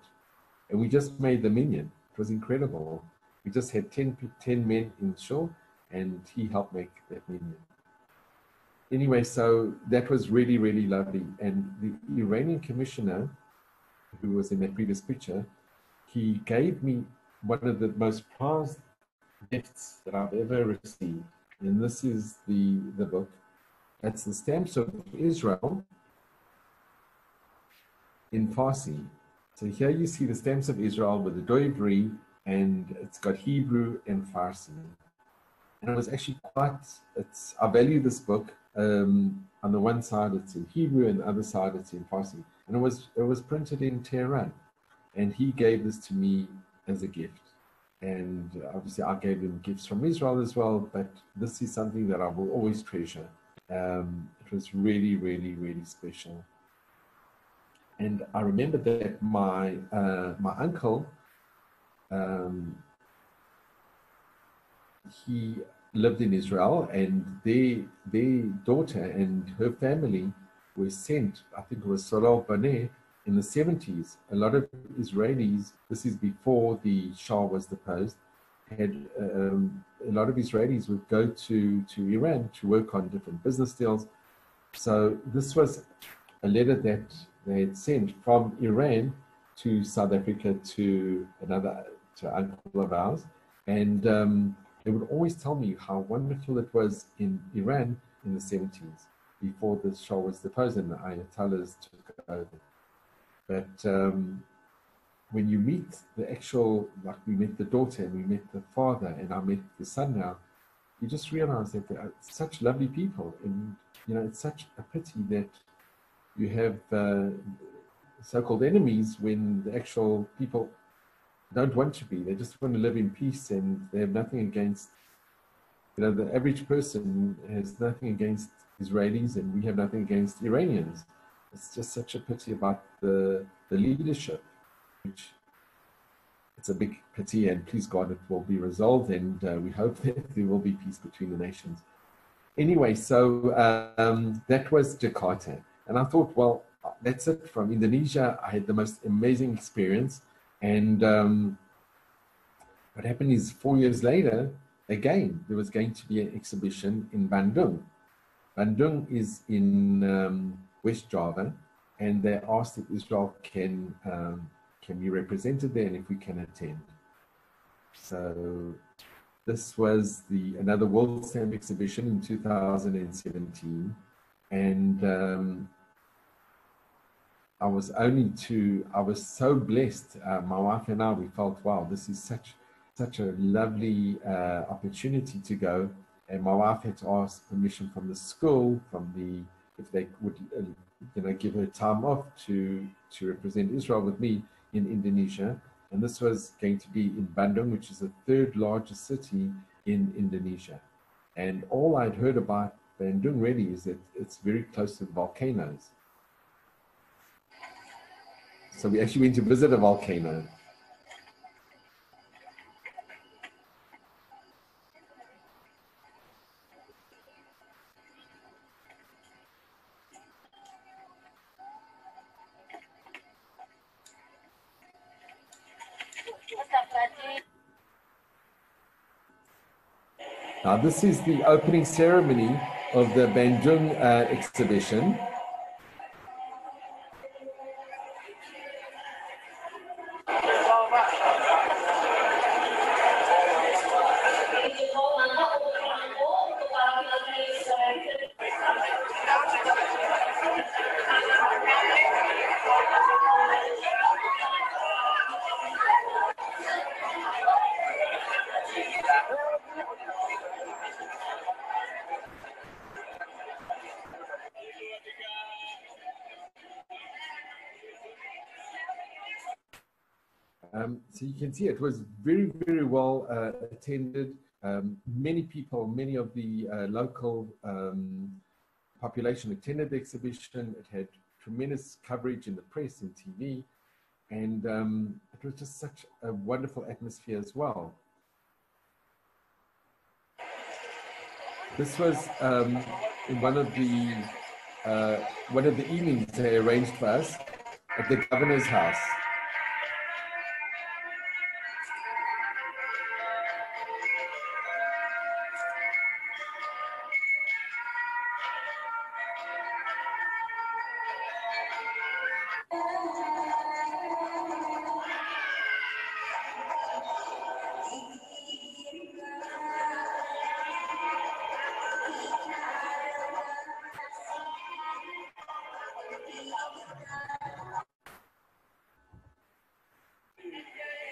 And we just made the minyan. It was incredible. We just had 10, 10 men in shul, and he helped make that minyan. Anyway, so that was really, really lovely. And the Iranian commissioner, who was in that previous picture, he gave me one of the most prized gifts that I've ever received. and this is the, the book. That's the stamps of Israel in Farsi. So here you see the stamps of Israel with the Doivri, and it's got Hebrew and Farsi. And it was actually quite, it's, I value this book. Um, on the one side it's in Hebrew, and the other side it's in Farsi. And it was, it was printed in Tehran. And he gave this to me as a gift. And obviously, I gave him gifts from Israel as well, but this is something that I will always treasure. Um, it was really, really, really special. And I remember that my uh, my uncle, um, he lived in Israel, and their their daughter and her family were sent. I think it was Sorol Baneh in the 70s. A lot of Israelis. This is before the Shah was deposed. Had um, a lot of Israelis would go to to Iran to work on different business deals. So this was a letter that they had sent from Iran to South Africa to another to uncle of ours, and um, they would always tell me how wonderful it was in Iran in the 70s before the Shah was deposed and the Ayatollahs took over. But um, when you meet the actual, like we met the daughter and we met the father and I met the son now, you just realize that they are such lovely people. And, you know, it's such a pity that you have uh, so-called enemies when the actual people don't want to be. They just want to live in peace and they have nothing against, you know, the average person has nothing against Israelis and we have nothing against Iranians. It's just such a pity about the, the leadership, which it's a big pity and please God it will be resolved and uh, we hope that there will be peace between the nations. Anyway, so um, that was Jakarta. And I thought, well, that's it from Indonesia. I had the most amazing experience. And um, what happened is four years later, again, there was going to be an exhibition in Bandung. Bandung is in um, West Java, and they asked if Israel can um, can be represented there and if we can attend. So this was the another World Stamp exhibition in 2017, and um, I was only to, I was so blessed. Uh, my wife and I, we felt, wow, this is such, such a lovely uh, opportunity to go. And my wife had to ask permission from the school, from the, if they would, uh, you know, give her time off to, to represent Israel with me in Indonesia. And this was going to be in Bandung, which is the third largest city in Indonesia. And all I'd heard about Bandung really is that it's very close to volcanoes. So we actually went to visit a volcano. Now this is the opening ceremony of the Bandung uh, exhibition. You can see it was very, very well uh, attended. Um, many people, many of the uh, local um, population attended the exhibition. It had tremendous coverage in the press and TV. And um, it was just such a wonderful atmosphere as well. This was um, in one of the uh, one of the evenings they arranged for us at the governor's house.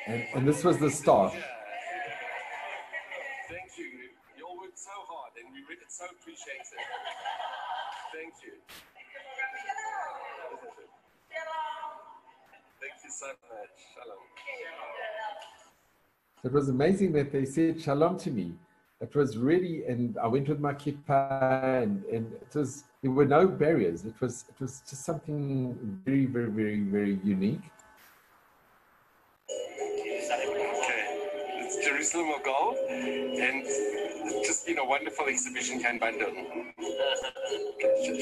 And, and this was the start. Thank you. You all worked so hard and we really so appreciate it. Thank you. Thank you so much. Shalom. It was amazing that they said shalom to me. It was really, and I went with my kippah, and, and it was there were no barriers. It was it was just something very, very, very, very unique. And just been a wonderful exhibition here in Bandung.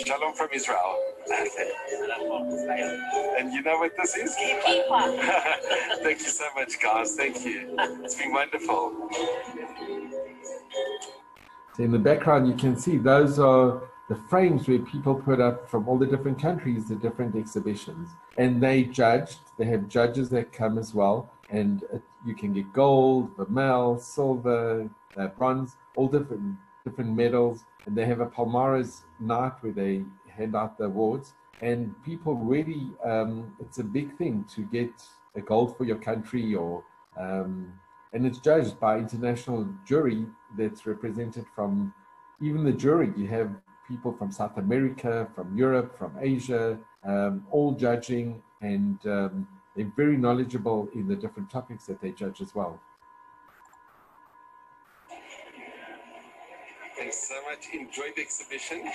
Shalom from Israel. And you know what this is? Thank you so much, guys. Thank you. It's been wonderful. So in the background, you can see those are the frames where people put up from all the different countries, the different exhibitions, and they judged. They have judges that come as well, and uh, you can get gold, vermeil, silver, uh, bronze, all different different medals, and they have a Palmares night where they hand out the awards, and people really, um, it's a big thing to get a gold for your country or. Um, and it's judged by international jury that's represented from even the jury. You have people from south america from europe from asia um, all judging. And um, they're very knowledgeable in the different topics that they judge as well Thanks so much. Enjoy the exhibition.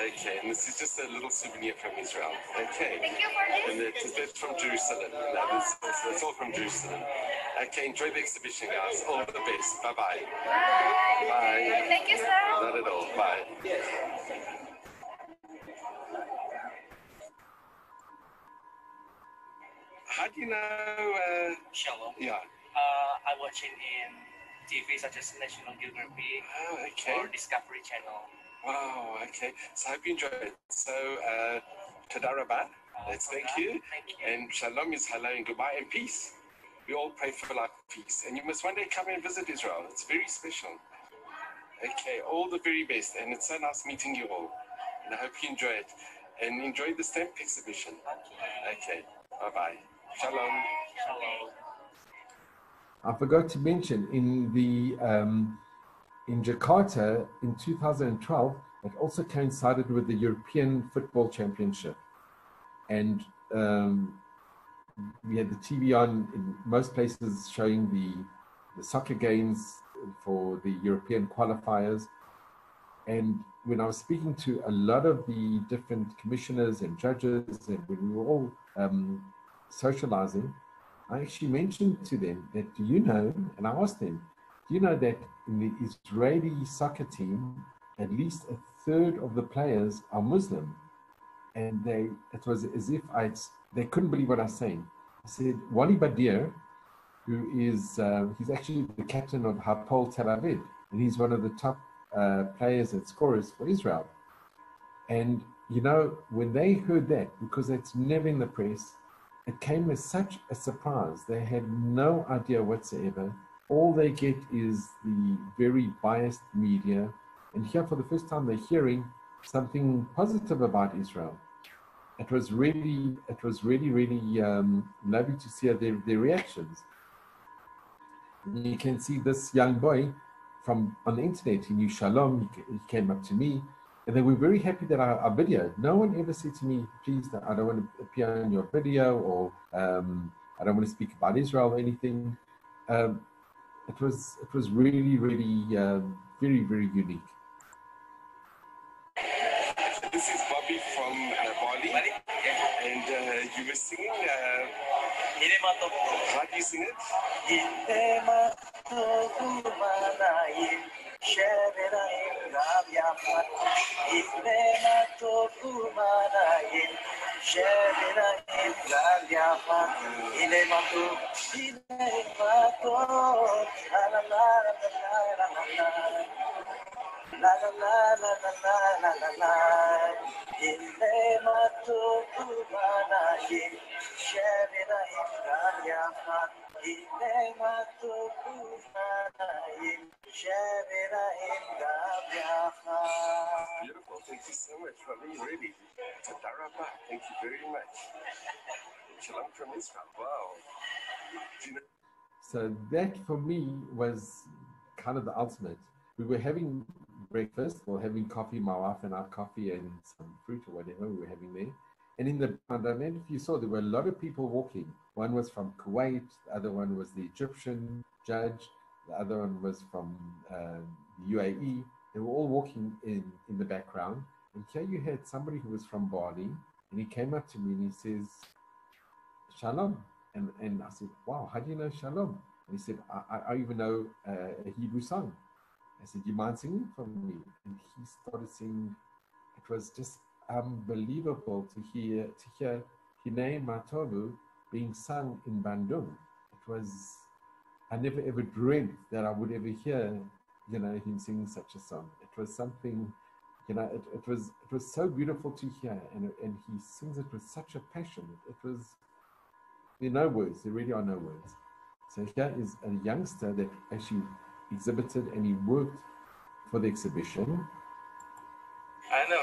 Okay, and this is just a little souvenir from Israel. Okay. Thank you for And this. it's, that's from Jerusalem. That is, that's, that's all from Jerusalem. Okay, enjoy the exhibition, guys. All the best. Bye-bye. Bye. Bye. Thank you, sir. Not at all. Bye. How do you know? Uh, Shalom. yeah. Uh, I watching in TV such as National Geography Oh, okay. or Discovery Channel. Wow. Okay. So I hope you enjoy it. So, uh, Tadarabah. Uh, Let's thank you. Thank you. And shalom is hello and goodbye and peace. We all pray for like peace. And you must one day come and visit Israel. It's very special. Okay, all the very best. And it's so nice meeting you all. And I hope you enjoy it. And enjoy the stamp exhibition. Okay, bye bye. Shalom. Shalom. I forgot to mention in the um, in Jakarta in 2012, it also coincided with the European Football Championship, and um, we had the TV on in most places showing the the soccer games for the European qualifiers. And when I was speaking to a lot of the different commissioners and judges, and when we were all um, socializing, I actually mentioned to them that, do you know, and I asked them, do you know that in the Israeli soccer team, at least a third of the players are Muslim? And they, it was as if I, they couldn't believe what I was saying. I said, Walid Badir, who is, uh, he's actually the captain of Hapoel Tel Aviv, and he's one of the top uh, players and scorers for Israel. And, you know, when they heard that, because it's never in the press, it came as such a surprise. They had no idea whatsoever. All they get is the very biased media. And here, for the first time, they're hearing something positive about Israel. It was really, it was really, really um, lovely to see their, their reactions. You can see this young boy from on the internet. He knew Shalom. He, he came up to me, and they were very happy that I, I videoed. No one ever said to me, "Please, I don't want to appear on your video," or um, "I don't want to speak about Israel" or anything. Um, it was it was really, really um, very, very unique. This is Bobby from uh, Bali. And uh, you were singing, uh, Ini how do you sing it? Mato kumanayin Shererayin Ramyamat Ini mato Ini mato La la la la la la la la La la la la la la la la. Ile matu Beautiful. Thank you so much for being ready. To Darabah. Thank you very much. Shalom from Israel. Wow. So that for me was kind of the ultimate. We were having breakfast or having coffee, my wife and I coffee and some fruit or whatever we were having there. And in the if you saw, there were a lot of people walking. One was from Kuwait, the other one was the Egyptian judge, the other one was from uh, UAE. They were all walking in, in the background. And here you had somebody who was from Bali, and he came up to me and he says, Shalom. And, and I said, Wow, how do you know Shalom? And he said, I, I, I even know uh, a Hebrew song. I said, You mind singing for me? And he started singing. It was just unbelievable to hear to hear Hine Matovu being sung in Bandung. It was I never ever dreamt that I would ever hear, you know, him singing such a song. It was something, you know, it, it was it was so beautiful to hear, and and he sings it with such a passion. It was there are no words. There really are no words. So here is a youngster that actually exhibited and he worked for the exhibition. I know.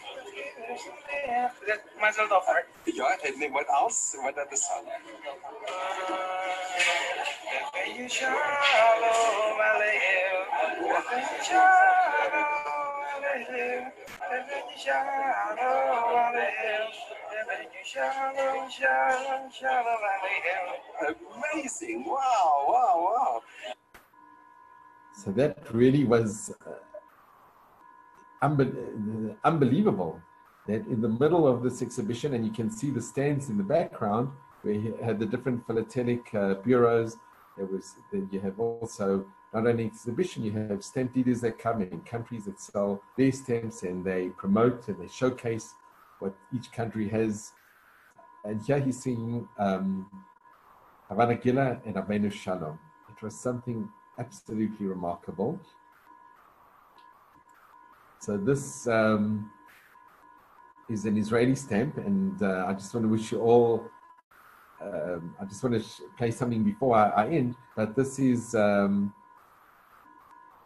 Yeah, that might. Yeah, and then what else? What are the song? Amazing! Wow! Wow! Wow! So that really was uh, unbe- unbelievable. That in the middle of this exhibition, and you can see the stands in the background where he had the different philatelic uh, bureaus. There was then you have also not only exhibition, you have stamp dealers that come in countries that sell their stamps and they promote and they showcase what each country has. And here he's singing um, Hava Nagila and Hevenu Shalom. It was something absolutely remarkable. So this um, is an Israeli stamp, and uh, I just want to wish you all. Um, I just want to sh- play something before I, I end, but this is um,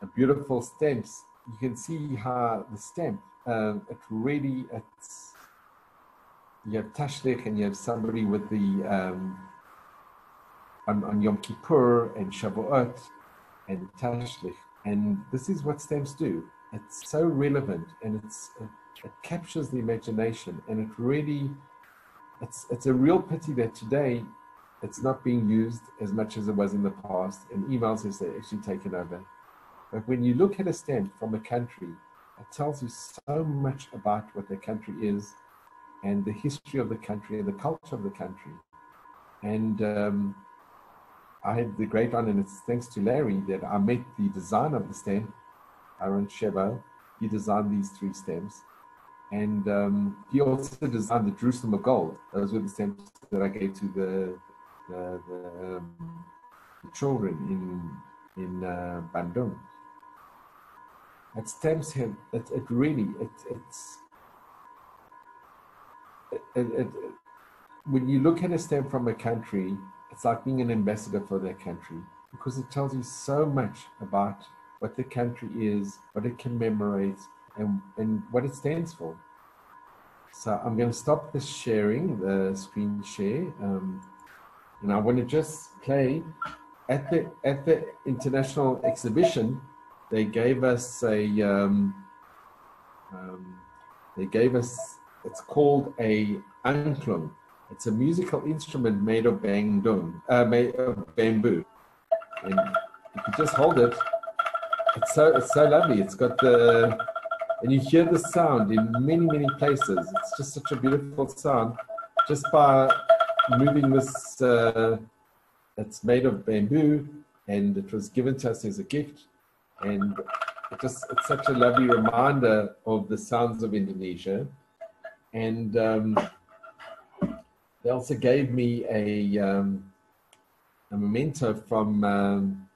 a beautiful stamps. You can see how the stamp um, it really it's you have Tashlich and you have somebody with the um, on, on Yom Kippur and Shavuot and Tashlich. And this is what stamps do. It's so relevant and it's it, it captures the imagination and it really it's it's a real pity that today it's not being used as much as it was in the past and emails has actually taken over. But when you look at a stamp from a country, it tells you so much about what the country is and the history of the country and the culture of the country. And um, I had the great honor, and it's thanks to Larry that I met the designer of the stamp, Aaron Shevo. He designed these three stamps. And um, he also designed the Jerusalem of Gold. Those were the stamps that I gave to the, the, the, um, the children in, in uh, Bandung. It stamps have, it, it really, it, it's, it, it, when you look at a stamp from a country, it's like being an ambassador for that country because it tells you so much about what the country is, what it commemorates, and, and what it stands for. So I'm going to stop the sharing, the screen share, um, and I want to just play at the at the international exhibition. They gave us a um, um, they gave us it's called a angklung. It's a musical instrument made of bangdung, uh, made of bamboo. And you just hold it, it's so it's so lovely. It's got the and you hear the sound in many many places. It's just such a beautiful sound, just by moving this. Uh, it's made of bamboo, and it was given to us as a gift, and it just it's such a lovely reminder of the sounds of Indonesia, and. Um, they also gave me a, um, a memento from um,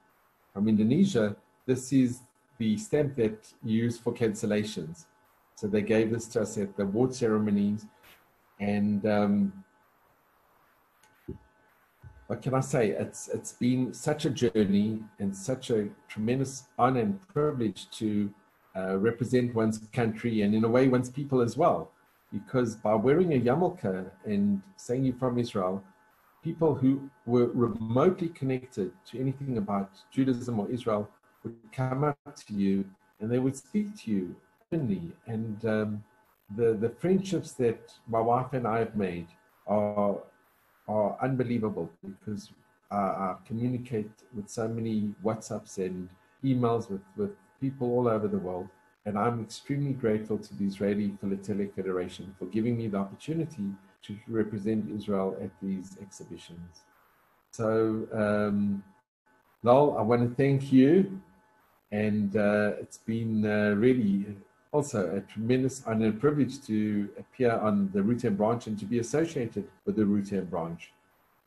from Indonesia this is the stamp that you use for cancellations. So they gave this to us at the award ceremonies. And um, what can I say? It's it's been such a journey and such a tremendous honor and privilege to uh, represent one's country and in a way one's people as well. Because by wearing a yarmulke and saying you're from Israel, people who were remotely connected to anything about Judaism or Israel would come up to you and they would speak to you openly. And um, the, the friendships that my wife and I have made are are unbelievable because I, I communicate with so many WhatsApps and emails with, with people all over the world. And I'm extremely grateful to the Israeli Philatelic Federation for giving me the opportunity to represent Israel at these exhibitions. So, um, Lol, I want to thank you. And uh, it's been uh, really also a tremendous honor and privilege to appear on the Root and Branch and to be associated with the Root and Branch.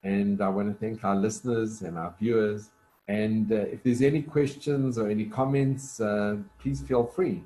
And I want to thank our listeners and our viewers. And uh, if there's any questions or any comments, uh, please feel free.